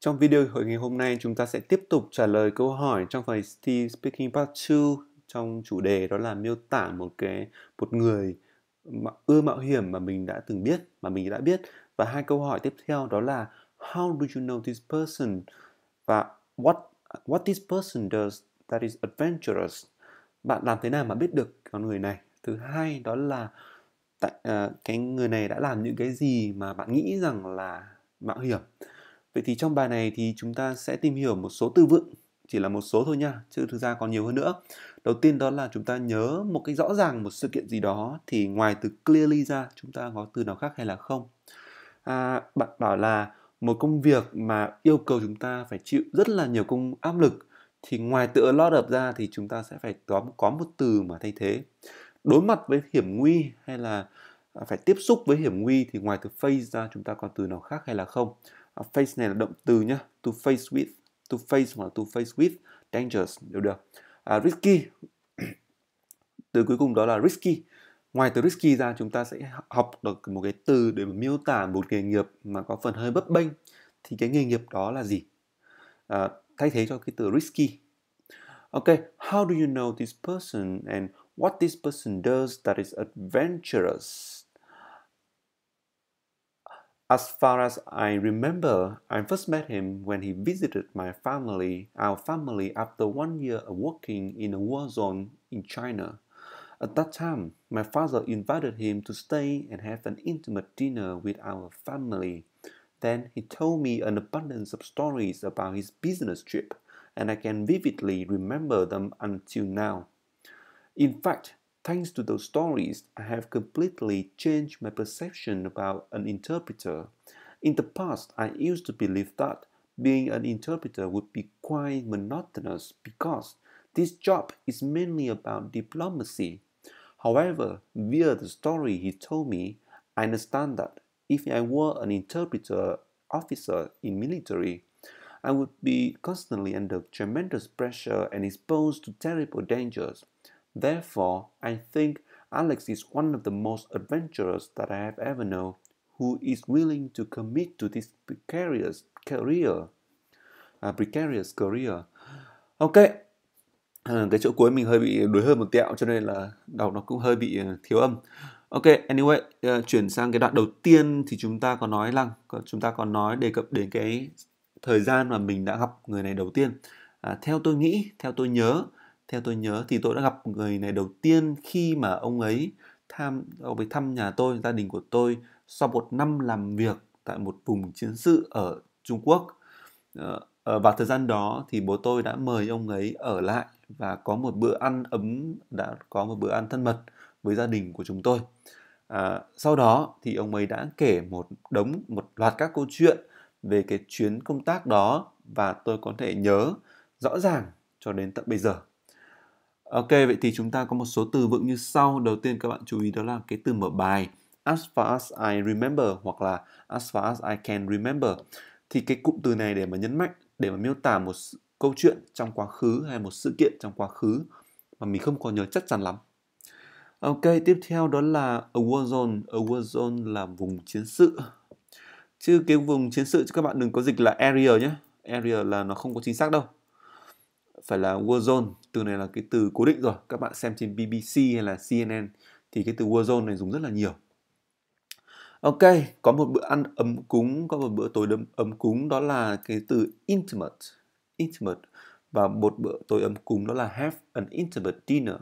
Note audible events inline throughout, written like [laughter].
Trong video hội ngày hôm nay chúng ta sẽ tiếp tục trả lời câu hỏi trong phần Steve Speaking Part 2 trong chủ đề đó là miêu tả một cái một người ưa mạo hiểm mà mình đã từng biết mà mình đã biết. Và hai câu hỏi tiếp theo đó là how do you know this person? Và what what this person does that is adventurous? Bạn làm thế nào mà biết được con người này? Thứ hai đó là tại uh, cái người này đã làm những cái gì mà bạn nghĩ rằng là mạo hiểm? Vậy thì trong bài này thì chúng ta sẽ tìm hiểu một số từ vựng chỉ là một số thôi nha chứ thực ra còn nhiều hơn nữa. Đầu tiên đó là chúng ta nhớ một cái rõ ràng một sự kiện gì đó thì ngoài từ clearly ra chúng ta có từ nào khác hay là không? À, bạn bảo là một công việc mà yêu cầu chúng ta phải chịu rất là nhiều công áp lực thì ngoài từ a lot of ra thì chúng ta sẽ phải có có một từ mà thay thế. Đối mặt với hiểm nguy hay là à, phải tiếp xúc với hiểm nguy thì ngoài từ face ra chúng ta còn từ nào khác hay là không? À, face này là động từ nhá. To face with to face hoặc là to face with dangerous đều được. À, risky. [clears throat] Từ cuối cùng đó là risky. Ngoài từ risky ra chúng ta sẽ học được một cái từ để miêu tả một nghề nghiệp mà có phần hơi bấp bênh. Thì cái nghề nghiệp đó là gì? À, thay thế cho cái từ risky. Ok, how do you know this person and what this person does that is adventurous? As far as I remember, I first met him when he visited my family, our family, after one year of working in a war zone in China. At that time, my father invited him to stay and have an intimate dinner with our family. Then he told me an abundance of stories about his business trip, and I can vividly remember them until now. In fact, Thanks to those stories, I have completely changed my perception about an interpreter. In the past, I used to believe that being an interpreter would be quite monotonous because this job is mainly about diplomacy. However, via the story he told me, I understand that if I were an interpreter officer in military, I would be constantly under tremendous pressure and exposed to terrible dangers. Therefore, I think Alex is one of the most adventurous that I have ever known who is willing to commit to this precarious career. À, precarious career. Ok. À, cái chỗ cuối mình hơi bị đuối hơi một tẹo cho nên là đọc nó cũng hơi bị ờ, thiếu âm. Ok, anyway, uh, chuyển sang cái đoạn đầu tiên thì chúng ta có nói rằng chúng ta còn nói đề cập đến cái thời gian mà mình đã gặp người này đầu tiên. À, theo tôi nghĩ, theo tôi nhớ theo tôi nhớ thì tôi đã gặp người này đầu tiên khi mà ông ấy tham ông ấy thăm nhà tôi gia đình của tôi sau một năm làm việc tại một vùng chiến sự ở Trung Quốc. Ờ, ờ thời gian đó thì bố tôi đã mời ông ấy ở lại và có một bữa ăn ấm đã có một bữa ăn thân mật với gia đình của chúng tôi. À, sau đó thì ông ấy đã kể một đống một loạt các câu chuyện về cái chuyến công tác đó và tôi có thể nhớ rõ ràng cho đến tận bây giờ. Ok, vậy thì chúng ta có một số từ vựng như sau. Đầu tiên các bạn chú ý đó là cái từ mở bài as far as I remember hoặc là as far as I can remember. Thì cái cụm từ này để mà nhấn mạnh, để mà miêu tả một câu chuyện trong quá khứ hay một sự kiện trong quá khứ mà mình không có nhớ chắc chắn lắm. Ok, tiếp theo đó là a war zone. A war zone là vùng chiến sự. Chứ cái vùng chiến sự các bạn đừng có dịch là area nhé. Area là nó không có chính xác đâu phải là war zone từ này là cái từ cố định rồi các bạn xem trên BBC hay là CNN thì cái từ Warzone này dùng rất là nhiều Ok, có một bữa ăn ấm cúng, có một bữa tối ấm, ấm cúng đó là cái từ intimate, intimate và một bữa tối ấm cúng đó là have an intimate dinner.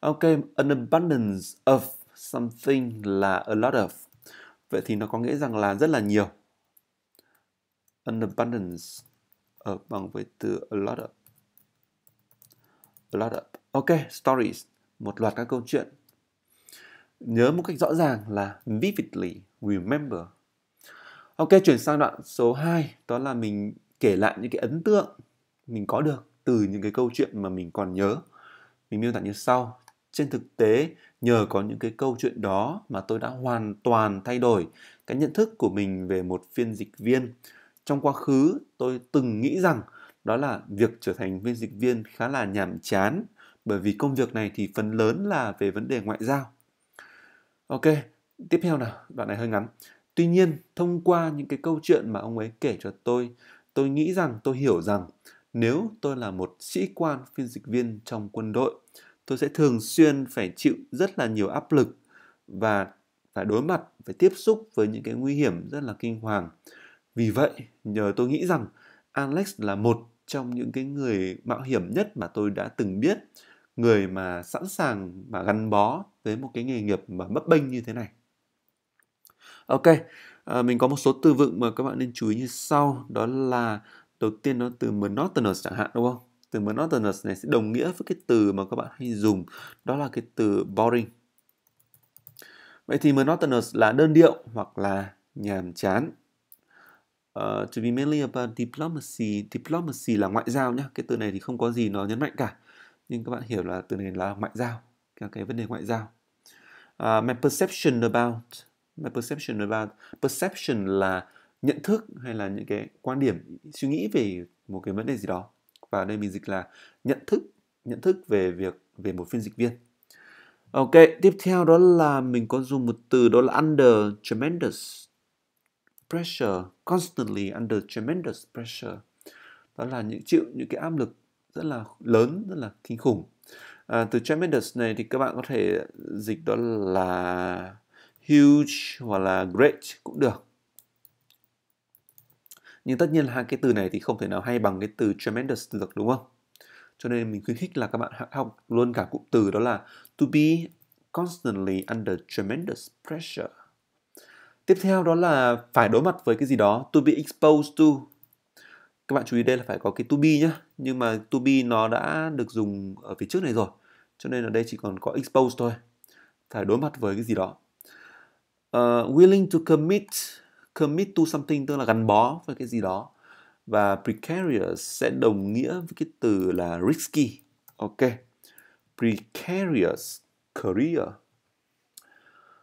Ok, an abundance of something là a lot of. Vậy thì nó có nghĩa rằng là rất là nhiều. An abundance ở bằng với từ a lot of Blood up. ok, stories. Một loạt các câu chuyện. Nhớ một cách rõ ràng là vividly remember. Ok, chuyển sang đoạn số 2 đó là mình kể lại những cái ấn tượng mình có được từ những cái câu chuyện mà mình còn nhớ. Mình miêu tả như sau. Trên thực tế, nhờ có những cái câu chuyện đó mà tôi đã hoàn toàn thay đổi cái nhận thức của mình về một phiên dịch viên. Trong quá khứ, tôi từng nghĩ rằng đó là việc trở thành viên dịch viên khá là nhàm chán bởi vì công việc này thì phần lớn là về vấn đề ngoại giao. Ok, tiếp theo nào, đoạn này hơi ngắn. Tuy nhiên, thông qua những cái câu chuyện mà ông ấy kể cho tôi tôi nghĩ rằng tôi hiểu rằng nếu tôi là một sĩ quan phiên dịch viên trong quân đội tôi sẽ thường xuyên phải chịu rất là nhiều áp lực và phải đối mặt phải tiếp xúc với những cái nguy hiểm rất là kinh hoàng vì vậy nhờ tôi nghĩ rằng alex là một trong những cái người mạo hiểm nhất mà tôi đã từng biết. Người mà sẵn sàng mà gắn bó với một cái nghề nghiệp mà bấp bênh như thế này. Ok à, mình có một số từ vựng mà các bạn nên chú ý như sau. Đó là đầu tiên nó từ monotonous chẳng hạn đúng không? Từ monotonous này sẽ đồng nghĩa với cái từ mà các bạn hay dùng. Đó là cái từ boring. Vậy thì monotonous là đơn điệu hoặc là nhàm chán uh, to be mainly about diplomacy. Diplomacy là ngoại giao nhé cái từ này thì không có gì nó nhấn mạnh cả. Nhưng các bạn hiểu là từ này là ngoại giao cái, cái vấn đề ngoại giao. Uh, my perception about my perception about perception là nhận thức hay là những cái quan điểm suy nghĩ về một cái vấn đề gì đó. Và đây mình dịch là nhận thức nhận thức về việc về một phiên dịch viên. Ok tiếp theo đó là mình có dùng một từ đó là under tremendous pressure constantly under tremendous pressure. Đó là những chịu những cái áp lực rất là lớn rất là kinh khủng. À, từ tremendous này thì các bạn có thể dịch đó là huge hoặc là great cũng được. Nhưng tất nhiên là hai cái từ này thì không thể nào hay bằng cái từ tremendous được đúng không? Cho nên mình khuyến khích là các bạn học luôn cả cụm từ đó là to be constantly under tremendous pressure tiếp theo đó là phải đối mặt với cái gì đó to be exposed to. Các bạn chú ý đây là phải có cái to be nhá. Nhưng mà to be nó đã được dùng ở phía trước này rồi. Cho nên ở đây chỉ còn có exposed thôi. Phải đối mặt với cái gì đó. Uh, willing to commit commit to something tức là gắn bó với cái gì đó. Và precarious sẽ đồng nghĩa với cái từ là risky. Ok. Precarious career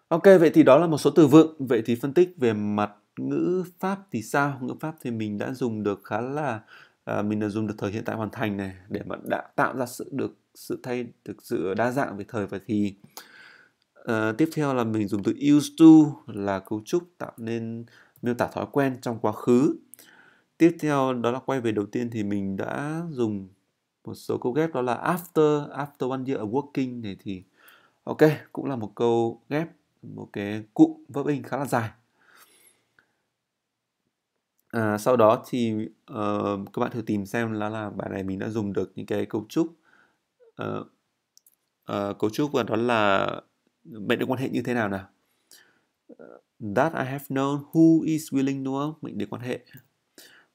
ok vậy thì đó là một số từ vựng. Vậy thì phân tích về mặt ngữ pháp thì sao? Ngữ pháp thì mình đã dùng được khá là à, mình đã dùng được thời hiện tại hoàn thành này để mà đã tạo ra sự được sự thay được sự đa dạng về thời. Và thì à, tiếp theo là mình dùng từ used to là cấu trúc tạo nên miêu tả thói quen trong quá khứ. Tiếp theo đó là quay về đầu tiên thì mình đã dùng một số câu ghép đó là after after one year of working này thì ok cũng là một câu ghép một cái cụm vấp in khá là dài. À, sau đó thì uh, các bạn thử tìm xem là là bài này mình đã dùng được những cái cấu trúc uh, uh, cấu trúc và đó là mệnh đề quan hệ như thế nào nào. That I have known who is willing đúng không? Mệnh đề quan hệ.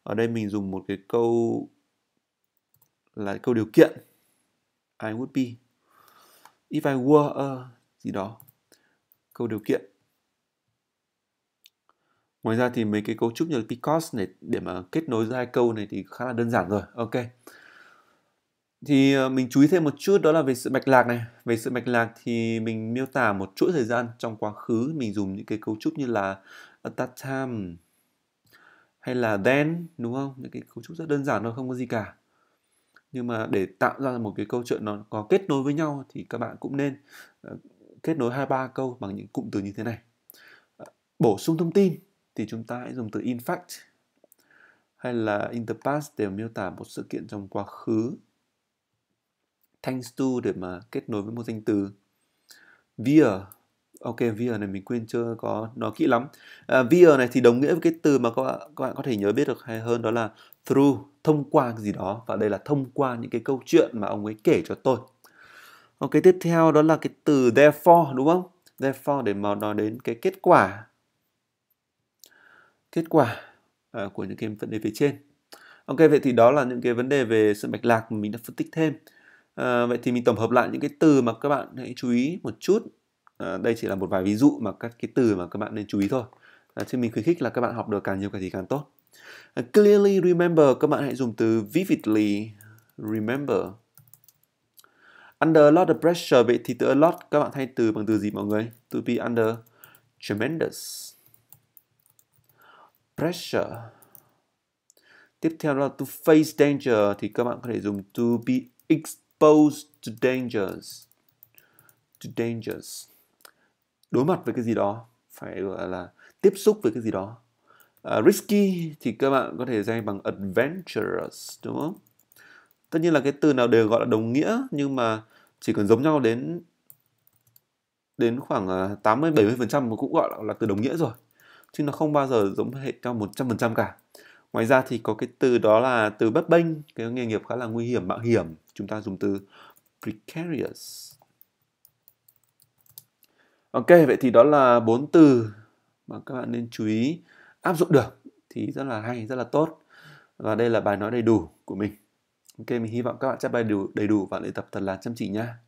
Ở đây mình dùng một cái câu là câu điều kiện. I would be. If I were a gì đó câu điều kiện. Ngoài ra thì mấy cái cấu trúc như là because này, để mà kết nối giữa hai câu này thì khá là đơn giản rồi. Ok. Thì ờ, mình chú ý thêm một chút đó là về sự mạch lạc này. Về sự mạch lạc thì mình miêu tả một chuỗi thời gian trong quá khứ. Mình dùng những cái cấu trúc như là at that time hay là then, đúng không? Những cái cấu trúc rất đơn giản thôi, không có gì cả. Nhưng mà để tạo ra một cái câu chuyện nó có kết nối với nhau thì các bạn cũng nên ờ, kết nối hai ba câu bằng những cụm từ như thế này. À, bổ sung thông tin thì chúng ta hãy dùng từ in fact hay là in the past để miêu tả một sự kiện trong quá khứ. Thanks to để mà kết nối với một danh từ. Via ok via này mình quên chưa có nó kỹ lắm. À, uh, via này thì đồng nghĩa với cái từ mà các bạn, các bạn có thể nhớ biết được hay hơn đó là through thông qua cái gì đó. Và đây là thông qua những cái câu chuyện mà ông ấy kể cho tôi ok tiếp theo đó là cái từ therefore đúng không therefore để mà nói đến cái kết quả kết quả uh, của những cái vấn đề về trên ok vậy thì đó là những cái vấn đề về sự mạch lạc mà mình đã phân tích thêm À, vậy thì mình tổng hợp lại những cái từ mà các bạn hãy chú ý một chút. À, đây chỉ là một vài ví dụ mà các cái từ mà các bạn nên chú ý thôi. À, chứ mình khuyến khích là các bạn học được càng nhiều càng gì càng tốt. À, clearly remember các bạn hãy dùng từ vividly remember. Under a lot of pressure vậy thì từ a lot các bạn thay từ bằng từ gì mọi người? To be under tremendous pressure. Tiếp theo là to face danger thì các bạn có thể dùng to be exposed to dangers to dangers đối mặt với cái gì đó phải gọi là tiếp xúc với cái gì đó Uh, risky thì các bạn có thể dành bằng adventurous đúng không? Tất nhiên là cái từ nào đều gọi là đồng nghĩa nhưng mà chỉ cần giống nhau đến đến khoảng à, 80 70% mà cũng gọi là, là từ đồng nghĩa rồi. Chứ nó không bao giờ giống hệ nhau 100% cả. Ngoài ra thì có cái từ đó là từ bất bênh, cái nghề nghiệp khá là nguy hiểm, mạo hiểm. Chúng ta dùng từ precarious. Ok, vậy thì đó là bốn từ mà các bạn nên chú ý áp dụng được thì rất là hay, rất là tốt. Và đây là bài nói đầy đủ của mình. Ok, mình hy vọng các bạn chép bài đủ đầy đủ và luyện tập thật là chăm chỉ nha.